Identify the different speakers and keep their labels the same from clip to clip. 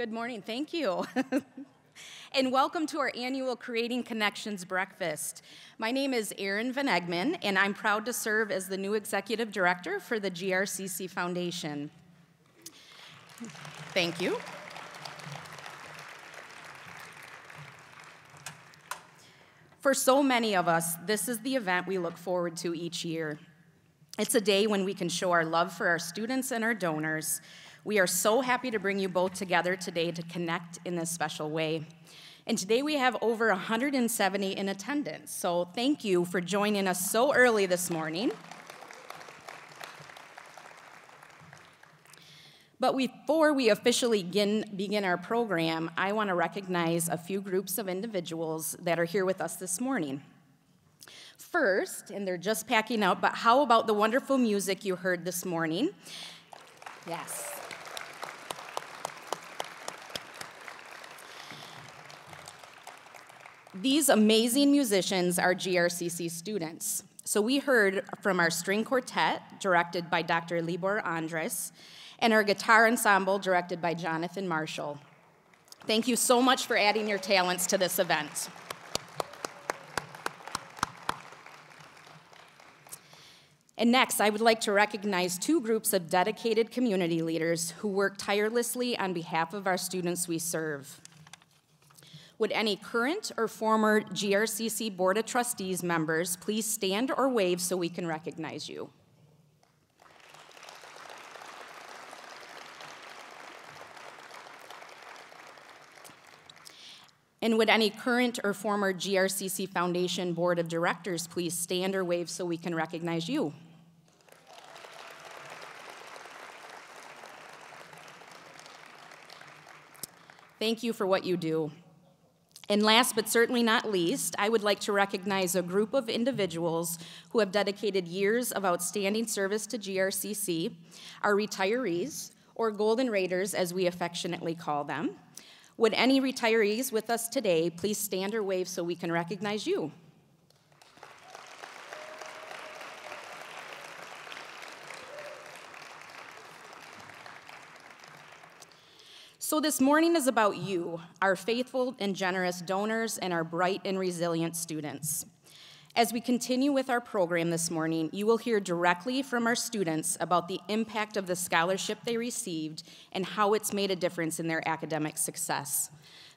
Speaker 1: Good morning, thank you. and welcome to our annual Creating Connections breakfast. My name is Erin Van Egman, and I'm proud to serve as the new executive director for the GRCC Foundation. Thank you. For so many of us, this is the event we look forward to each year. It's a day when we can show our love for our students and our donors. We are so happy to bring you both together today to connect in this special way. And today we have over 170 in attendance, so thank you for joining us so early this morning. But before we officially begin, our program, I want to recognize a few groups of individuals that are here with us this morning. First, and they're just packing up, but how about the wonderful music you heard this morning? Yes. These amazing musicians are GRCC students. So we heard from our string quartet, directed by Dr. Libor Ondras, and our guitar ensemble directed by Jonathan Marshall. Thank you so much for adding your talents to this event. And next, I would like to recognize two groups of dedicated community leaders who work tirelessly on behalf of our students we serve. Would any current or former GRCC Board of Trustees members please stand or wave so we can recognize you? And would any current or former GRCC Foundation Board of Directors please stand or wave so we can recognize you? Thank you for what you do. And last but certainly not least, I would like to recognize a group of individuals who have dedicated years of outstanding service to GRCC, our retirees, or Golden Raiders as we affectionately call them. Would any retirees with us today please stand or wave so we can recognize you? So, this morning is about you, our faithful and generous donors, and our bright and resilient students. As we continue with our program this morning, you will hear directly from our students about the impact of the scholarship they received and how it's made a difference in their academic success.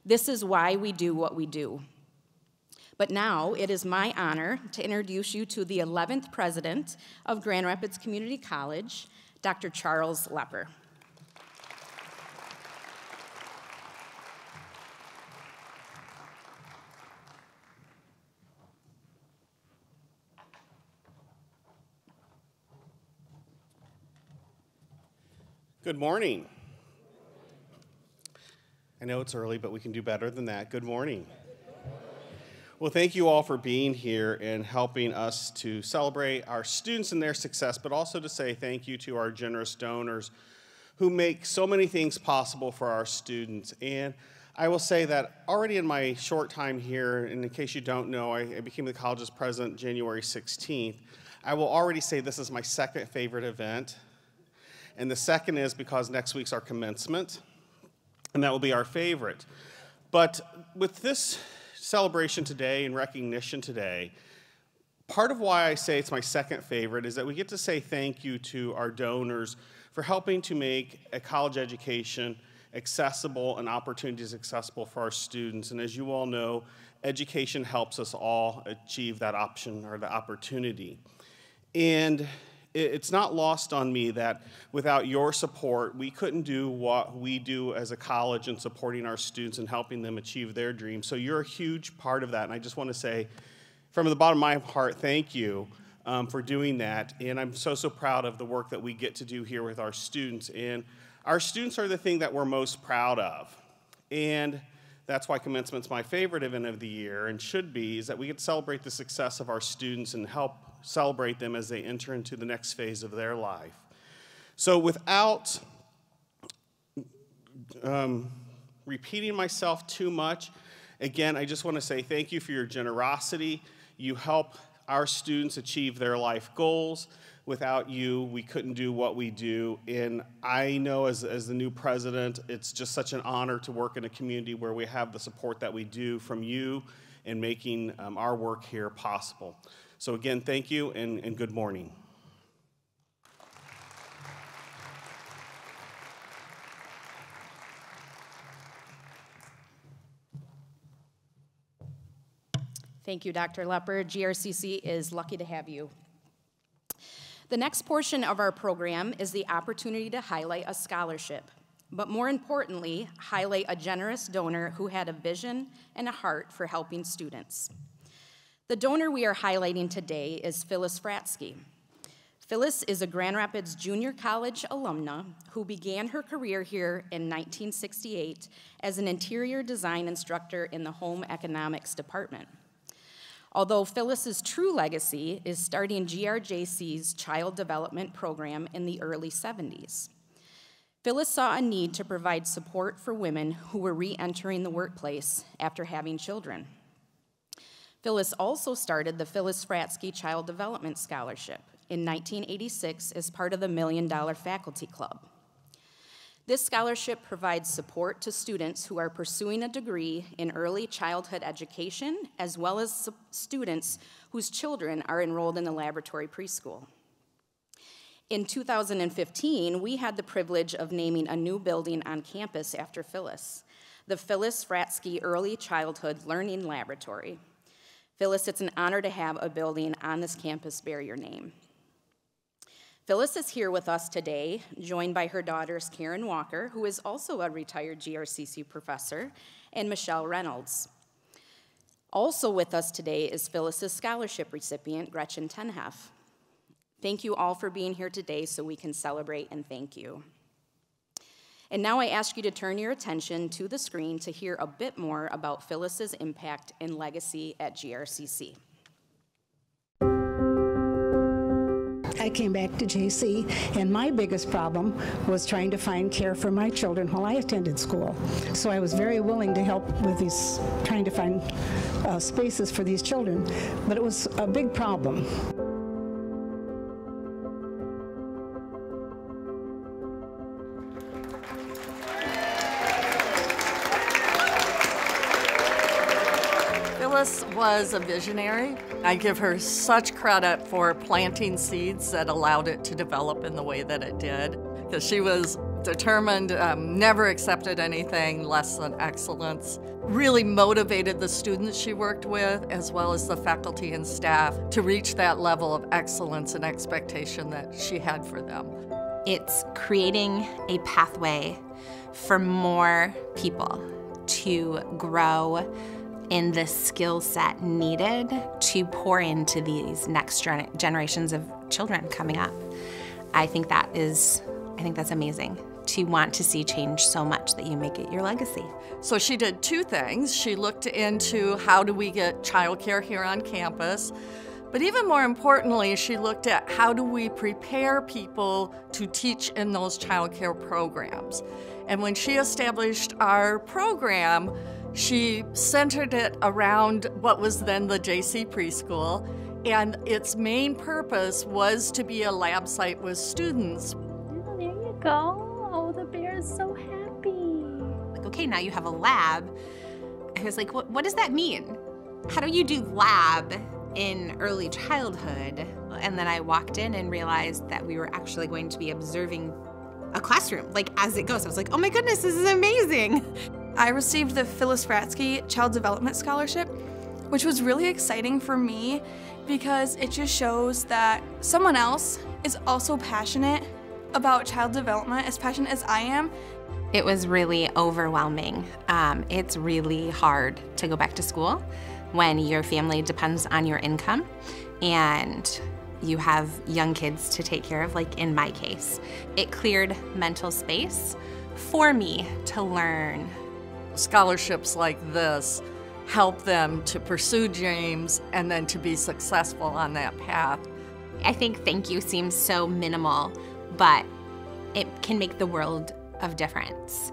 Speaker 1: This is why we do what we do. But now it is my honor to introduce you to the 11th president of Grand Rapids Community College, Dr. Charles Lepper.
Speaker 2: Good morning. I know it's early, but we can do better than that. Good morning. Well, thank you all for being here and helping us to celebrate our students and their success, but also to say thank you to our generous donors who make so many things possible for our students. And I will say that already in my short time here, and in case you don't know, I, became the college's president January 16th. I will already say this is my second favorite event and the second is because next week's our commencement, and that will be our favorite. But with this celebration today and recognition today, part of why I say it's my second favorite is that we get to say thank you to our donors for helping to make a college education accessible and opportunities accessible for our students. And as you all know, education helps us all achieve that option or the opportunity. And it's not lost on me that without your support, we couldn't do what we do as a college in supporting our students and helping them achieve their dreams. So you're a huge part of that. And I just want to say, from the bottom of my heart, thank you um, for doing that. And I'm so, so proud of the work that we get to do here with our students. And our students are the thing that we're most proud of. And that's why commencement's my favorite event of the year and should be, is that we get to celebrate the success of our students and help celebrate them as they enter into the next phase of their life. So, without um, repeating myself too much, again, I just want to say thank you for your generosity. You help our students achieve their life goals. Without you, we couldn't do what we do. And I know as, as the new president, it's just such an honor to work in a community where we have the support that we do from you in making um, our work here possible. So, again, thank you and, and good morning.
Speaker 1: Thank you, Dr. Lepper. GRCC is lucky to have you. The next portion of our program is the opportunity to highlight a scholarship, but more importantly, highlight a generous donor who had a vision and a heart for helping students. The donor we are highlighting today is Phyllis Fratzke. Phyllis is a Grand Rapids Junior College alumna who began her career here in 1968 as an interior design instructor in the home economics department although Phyllis's true legacy is starting GRJC's child development program in the early 70s. Phyllis saw a need to provide support for women who were re entering the workplace after having children. Phyllis also started the Phyllis Fratzke Child Development Scholarship in 1986 as part of the Million Dollar Faculty Club. This scholarship provides support to students who are pursuing a degree in early childhood education, as well as students whose children are enrolled in the laboratory preschool. In 2015, we had the privilege of naming a new building on campus after Phyllis, the Phyllis Fratzke Early Childhood Learning Laboratory. Phyllis, it's an honor to have a building on this campus bear your name. Phyllis is here with us today, joined by her daughters Karen Walker, who is also a retired GRCC professor, and Michelle Reynolds. Also with us today is Phyllis's scholarship recipient, Gretchen Tenheff. Thank you all for being here today so we can celebrate and thank you. And now I ask you to turn your attention to the screen to hear a bit more about Phyllis's impact and legacy at GRCC.
Speaker 3: I came back to JC, and my biggest problem was trying to find care for my children while I attended school. So I was very willing to help with these, trying to find uh, spaces for these children, but it was a big problem.
Speaker 4: Was a visionary. I give her such credit for planting seeds that allowed it to develop in the way that it did, because she was determined, um, never accepted anything less than excellence, really motivated the students she worked with, as well as the faculty and staff, to reach that level of excellence and expectation that she had for them.
Speaker 5: It's creating a pathway for more people to grow in the skill set needed to pour into these next generations of children coming up. I think that is, I think that's amazing to want to see change so much that you make it your legacy.
Speaker 4: So she did two things. She looked into how do we get childcare here on campus, but even more importantly, she looked at how do we prepare people to teach in those childcare programs. And when she established our program, she centered it around what was then the JC preschool, and its main purpose was to be a lab site with students.
Speaker 5: Oh, there you go. Oh, the bear is so happy. Like, okay, now you have a lab. I was like, what, what does that mean? How do you do lab in early childhood? And then I walked in and realized that we were actually going to be observing a classroom, like as it goes. I was like, oh my goodness, this is amazing.
Speaker 6: I received the Phyllis Fratzke Child Development Scholarship, which was really exciting for me because it just shows that someone else is also passionate about child development, as passionate as I am.
Speaker 5: It was really overwhelming. Um, it's really hard to go back to school when your family depends on your income and you have young kids to take care of, like in my case. It cleared mental space for me to learn
Speaker 4: scholarships like this help them to pursue James and then to be successful on that path.
Speaker 5: I think thank you seems so minimal, but it can make the world of difference.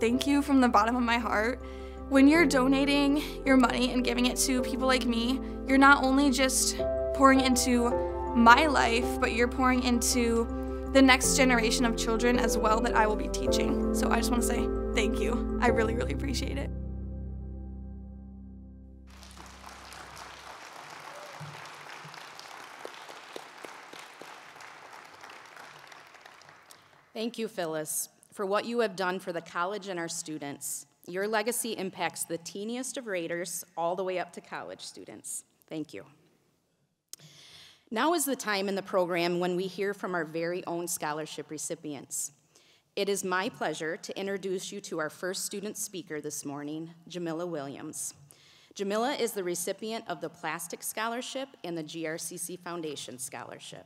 Speaker 6: Thank you from the bottom of my heart. When you're donating your money and giving it to people like me, you're not only just pouring into my life, but you're pouring into the next generation of children as well that I will be teaching. So I just want to say thank you. I really, really appreciate it.
Speaker 1: Thank you, Phyllis, for what you have done for the college and our students. Your legacy impacts the teeniest of Raiders all the way up to college students. Thank you. Now is the time in the program when we hear from our very own scholarship recipients. It is my pleasure to introduce you to our first student speaker this morning, Jamila Williams. Jamila is the recipient of the Plastic Scholarship and the GRCC Foundation Scholarship.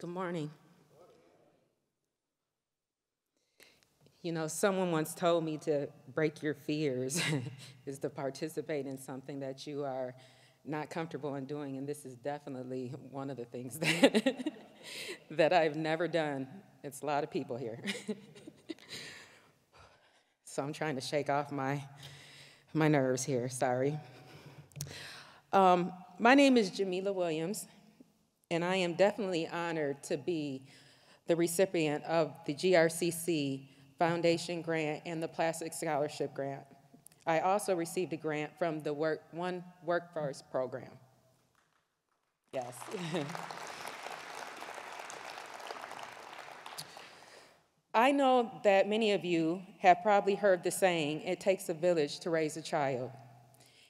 Speaker 7: Good morning. You know, someone once told me to break your fears is to participate in something that you are not comfortable in doing, and this is definitely one of the things that, that I've never done. It's a lot of people here. so I'm trying to shake off my, my nerves here, sorry. Um, my name is Jamila Williams, and I am definitely honored to be the recipient of the GRCC Foundation Grant and the Plastic Scholarship Grant. I also received a grant from the work, One Workforce Program. Yes. I know that many of you have probably heard the saying, it takes a village to raise a child.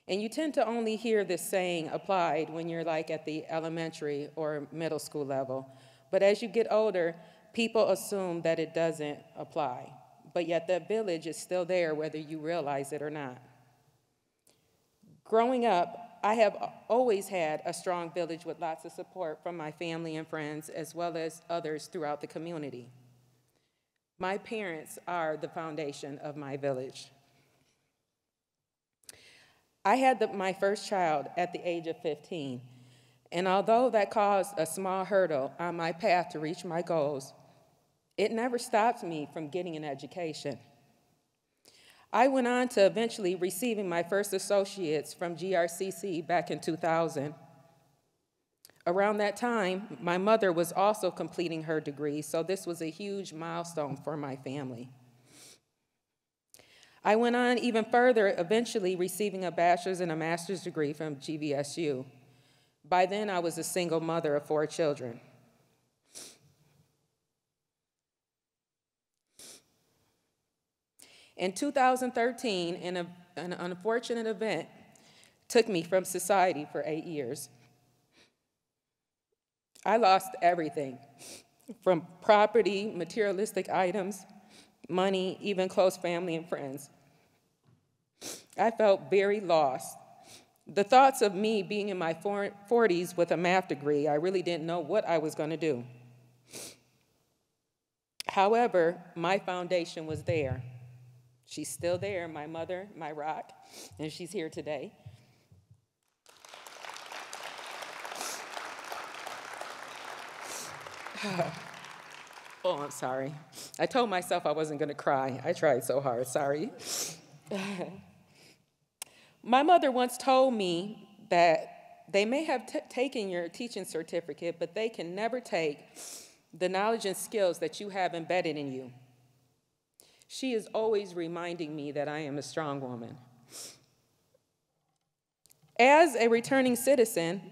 Speaker 7: And you tend to only hear this saying applied when you're like at the elementary or middle school level. But as you get older, people assume that it doesn't apply. But yet that village is still there whether you realize it or not. Growing up, I have always had a strong village with lots of support from my family and friends, as well as others throughout the community. My parents are the foundation of my village. I had the, my first child at the age of 15, and although that caused a small hurdle on my path to reach my goals, it never stopped me from getting an education. I went on to eventually receiving my first associates from GRCC back in 2000. Around that time, my mother was also completing her degree, so this was a huge milestone for my family. I went on even further, eventually receiving a bachelor's and a master's degree from GVSU. By then, I was a single mother of four children. In 2013, an, an unfortunate event took me from society for eight years. I lost everything from property, materialistic items, money, even close family and friends. I felt very lost. The thoughts of me being in my 40s with a math degree, I really didn't know what I was going to do. However, my foundation was there. She's still there, my mother, my rock, and she's here today. oh, I'm sorry. I told myself I wasn't going to cry. I tried so hard, sorry. my mother once told me that they may have taken your teaching certificate, but they can never take the knowledge and skills that you have embedded in you. She is always reminding me that I am a strong woman. As a returning citizen,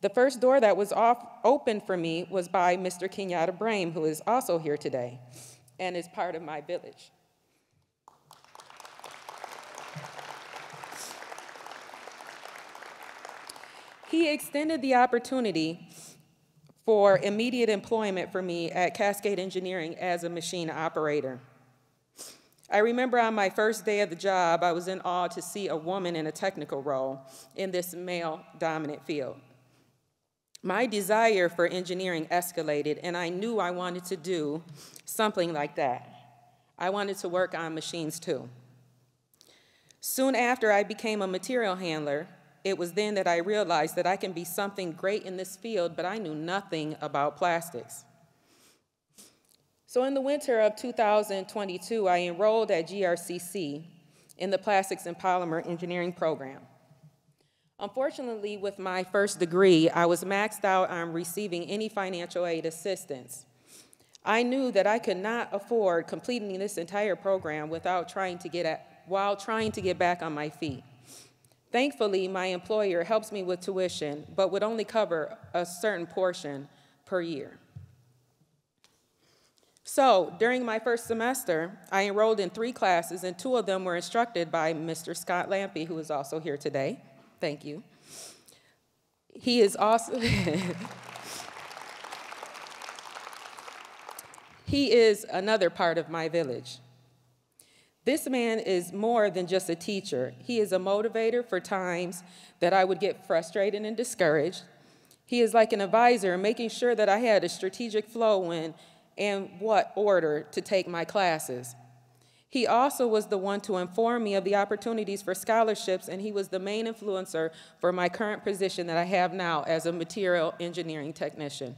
Speaker 7: the first door that was off, open for me was by Mr. Kenyatta Brame, who is also here today and is part of my village. He extended the opportunity for immediate employment for me at Cascade Engineering as a machine operator. I remember on my first day of the job, I was in awe to see a woman in a technical role in this male dominant field. My desire for engineering escalated, and I knew I wanted to do something like that. I wanted to work on machines too. Soon after I became a material handler, it was then that I realized that I can be something great in this field, but I knew nothing about plastics. So in the winter of 2022, I enrolled at GRCC in the Plastics and Polymer Engineering program. Unfortunately, with my first degree, I was maxed out on receiving any financial aid assistance. I knew that I could not afford completing this entire program without trying to get at, while trying to get back on my feet. Thankfully, my employer helps me with tuition, but would only cover a certain portion per year. So, during my first semester, I enrolled in three classes, and two of them were instructed by Mr. Scott Lampy, who is also here today. Thank you. He is also. he is another part of my village. This man is more than just a teacher. He is a motivator for times that I would get frustrated and discouraged. He is like an advisor, making sure that I had a strategic flow when and what order to take my classes. He also was the one to inform me of the opportunities for scholarships, and he was the main influencer for my current position that I have now as a material engineering technician.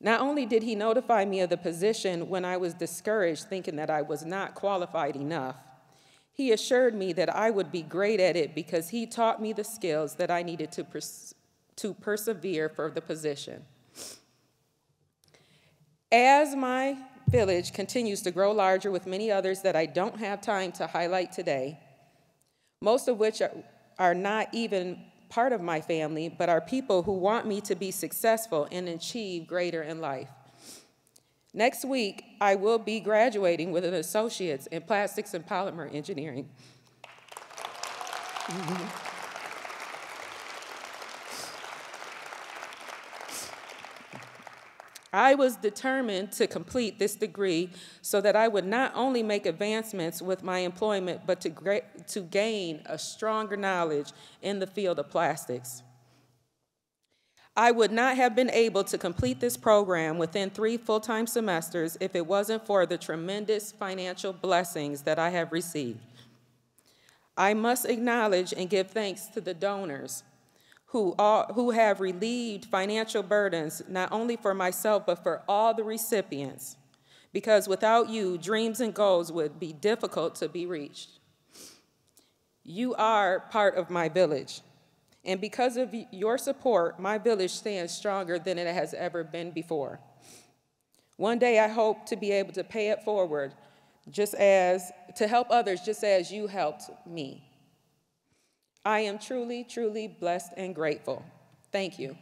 Speaker 7: Not only did he notify me of the position when I was discouraged, thinking that I was not qualified enough, he assured me that I would be great at it because he taught me the skills that I needed to, pers to persevere for the position. As my village continues to grow larger with many others that I don't have time to highlight today, most of which are, not even part of my family, but are people who want me to be successful and achieve greater in life. Next week, I will be graduating with an associate's in plastics and polymer engineering. I was determined to complete this degree so that I would not only make advancements with my employment, but to, to gain a stronger knowledge in the field of plastics. I would not have been able to complete this program within three full-time semesters if it wasn't for the tremendous financial blessings that I have received. I must acknowledge and give thanks to the donors who, who have relieved financial burdens, not only for myself, but for all the recipients. Because without you, dreams and goals would be difficult to be reached. You are part of my village. And because of your support, my village stands stronger than it has ever been before. One day I hope to be able to pay it forward, just as to help others, just as you helped me. I am truly, truly blessed and grateful. Thank you.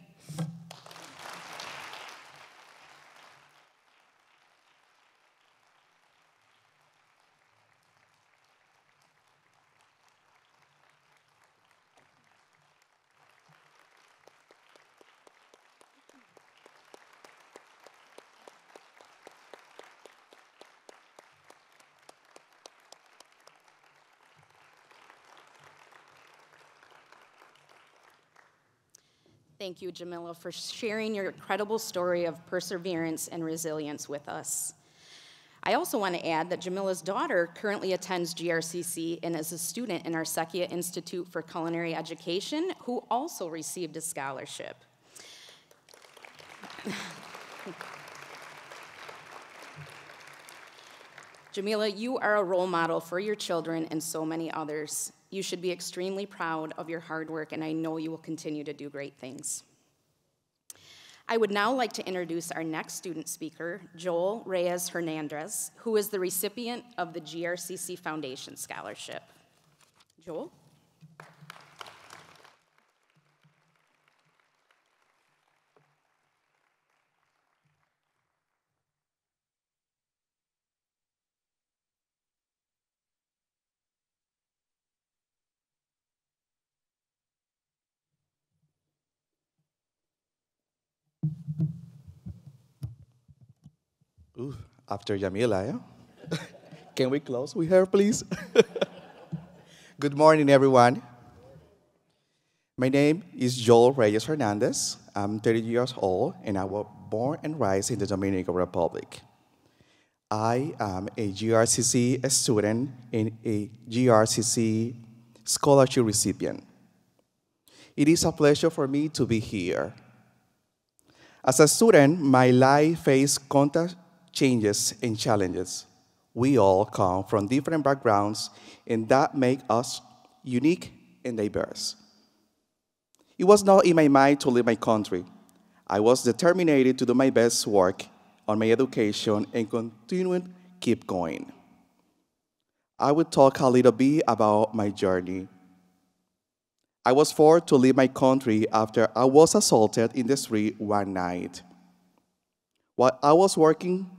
Speaker 1: Thank you, Jamila, for sharing your incredible story of perseverance and resilience with us. I also want to add that Jamila's daughter currently attends GRCC and is a student in our Secchia Institute for Culinary Education, who also received a scholarship. Jamila, you are a role model for your children and so many others. You should be extremely proud of your hard work, and I know you will continue to do great things. I would now like to introduce our next student speaker, Joel Reyes Hernandez, who is the recipient of the GRCC Foundation Scholarship. Joel?
Speaker 8: Ooh, after Jamila, yeah? Can we close with her, please? Good morning, everyone. My name is Joel Reyes Hernandez. I'm 30 years old, and I was born and raised in the Dominican Republic. I am a GRCC student and a GRCC scholarship recipient. It is a pleasure for me to be here. As a student, my life faced changes, and challenges. We all come from different backgrounds, and that makes us unique and diverse. It was not in my mind to leave my country. I was determined to do my best work on my education and continue keep going. I will talk a little bit about my journey. I was forced to leave my country after I was assaulted in the street one night. While I was working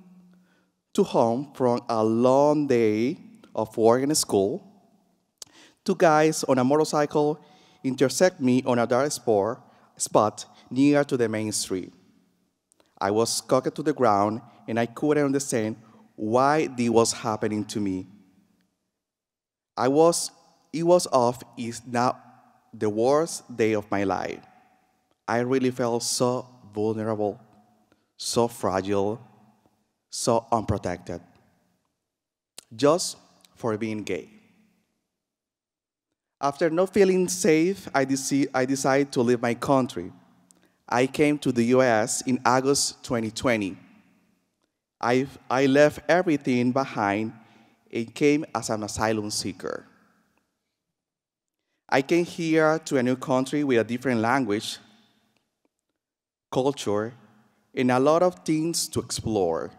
Speaker 8: to home from a long day of work and school, two guys on a motorcycle intersect me on a dark spot near to the main street. I was cocked to the ground and I couldn't understand why this was happening to me. I was, it was off is now the worst day of my life. I really felt so vulnerable, so fragile, so unprotected, just for being gay. After not feeling safe, I, I decided to leave my country. I came to the US in August 2020. I, I left everything behind and came as an asylum seeker. I came here to a new country with a different language, culture, and a lot of things to explore.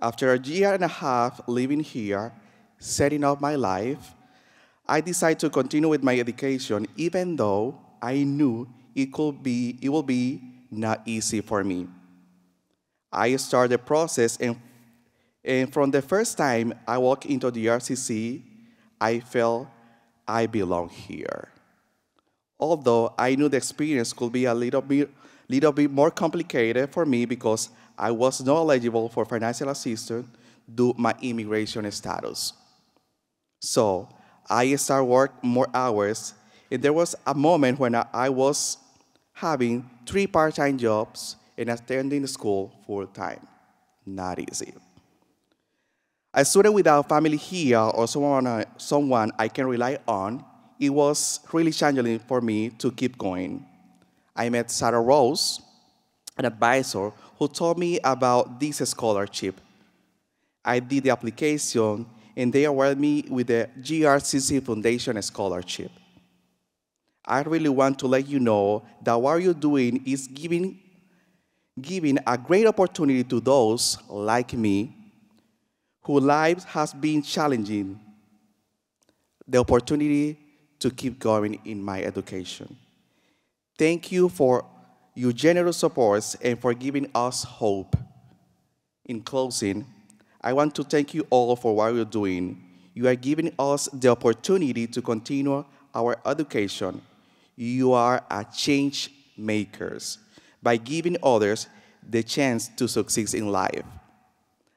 Speaker 8: After a year and a half living here, setting up my life, I decided to continue with my education, even though I knew it could be, it will be not easy for me. I started the process, and, and from the first time I walked into the RCC, I felt I belong here. Although I knew the experience could be a little bit, little bit more complicated for me because I was not eligible for financial assistance due to my immigration status. So I started work more hours, and there was a moment when I was having three part-time jobs and attending school full-time. Not easy. A student without family here or someone, uh, someone I can rely on, it was really challenging for me to keep going. I met Sarah Rose, an advisor, who told me about this scholarship. I did the application, and they awarded me with the GRCC Foundation Scholarship. I really want to let you know that what you're doing is giving, giving a great opportunity to those like me whose lives has been challenging, the opportunity to keep going in my education. Thank you for your generous support and for giving us hope. In closing, I want to thank you all for what you're doing. You are giving us the opportunity to continue our education. You are a change makers by giving others the chance to succeed in life.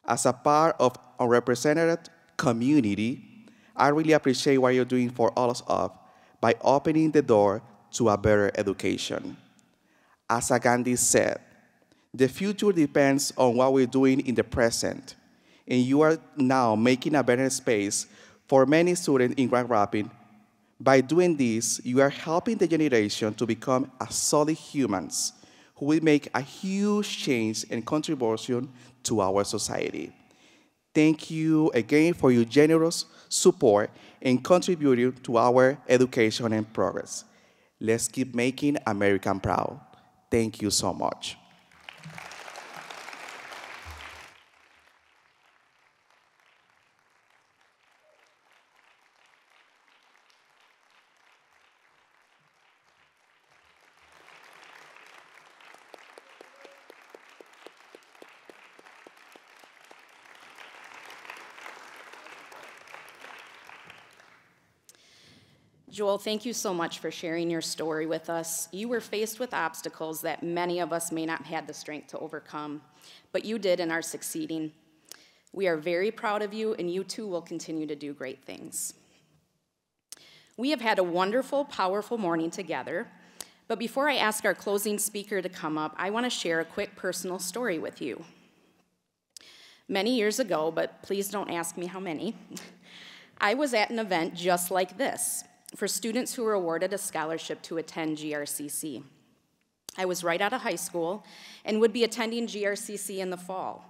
Speaker 8: As a part of a represented community, I really appreciate what you're doing for all of us by opening the door to a better education. As Gandhi said, the future depends on what we're doing in the present, and you are now making a better space for many students in Grand Rapids. By doing this, you are helping the generation to become a solid humans who will make a huge change and contribution to our society. Thank you again for your generous support and contributing to our education and progress. Let's keep making American proud. Thank you so much.
Speaker 1: Joel, thank you so much for sharing your story with us. You were faced with obstacles that many of us may not have had the strength to overcome, but you did and are succeeding. We are very proud of you, and you too will continue to do great things. We have had a wonderful, powerful morning together, but before I ask our closing speaker to come up, I want to share a quick personal story with you. Many years ago, but please don't ask me how many, I was at an event just like this for students who were awarded a scholarship to attend GRCC. I was right out of high school and would be attending GRCC in the fall.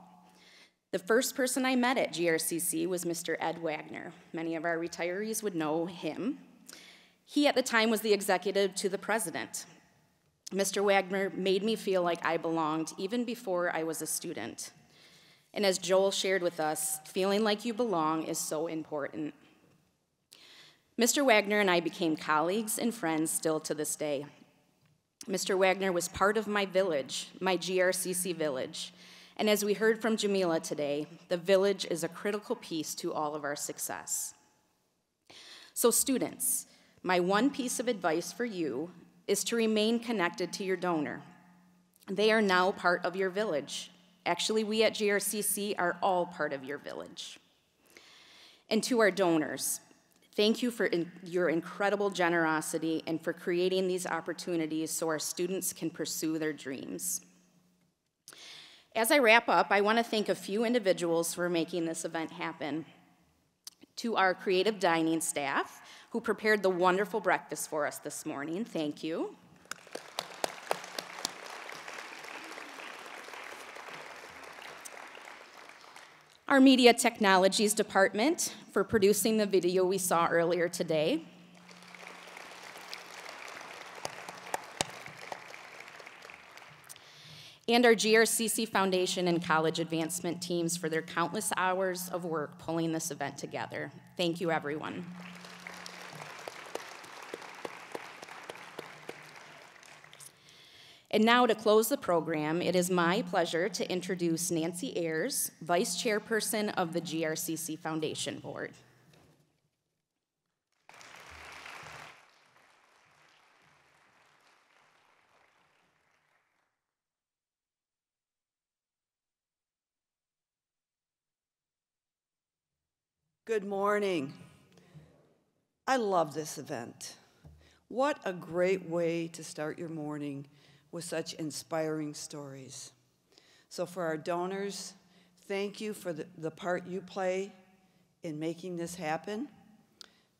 Speaker 1: The first person I met at GRCC was Mr. Ed Wagner. Many of our retirees would know him. He, at the time, was the executive to the president. Mr. Wagner made me feel like I belonged even before I was a student. And as Joel shared with us, feeling like you belong is so important. Mr. Wagner and I became colleagues and friends still to this day. Mr. Wagner was part of my village, my GRCC village. And as we heard from Jamila today, the village is a critical piece to all of our success. So, students, my one piece of advice for you is to remain connected to your donor. They are now part of your village. Actually, we at GRCC are all part of your village. And to our donors, thank you for in your incredible generosity and for creating these opportunities so our students can pursue their dreams. As I wrap up, I want to thank a few individuals for making this event happen. To our creative dining staff, who prepared the wonderful breakfast for us this morning, thank you. Our Media Technologies Department for producing the video we saw earlier today. And our GRCC Foundation and college advancement teams for their countless hours of work pulling this event together. Thank you, everyone. And now, to close the program, it is my pleasure to introduce Nancy Ayers, Vice Chairperson of the GRCC Foundation Board.
Speaker 9: Good morning. I love this event. What a great way to start your morning with such inspiring stories. So, for our donors, thank you for the, the part you play in making this happen.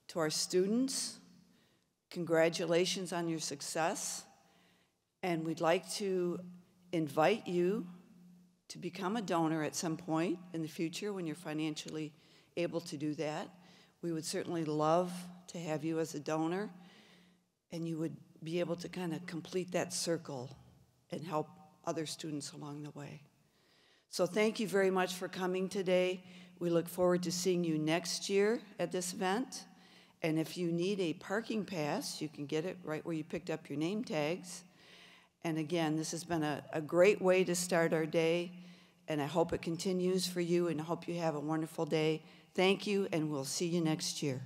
Speaker 9: To our students, congratulations on your success. And we'd like to invite you to become a donor at some point in the future when you're financially able to do that. We would certainly love to have you as a donor, and you would be able to kind of complete that circle and help other students along the way. So thank you very much for coming today. We look forward to seeing you next year at this event. And if you need a parking pass, you can get it right where you picked up your name tags. And again, this has been a, a great way to start our day, and I hope it continues for you, and I hope you have a wonderful day. Thank you, and we'll see you next year.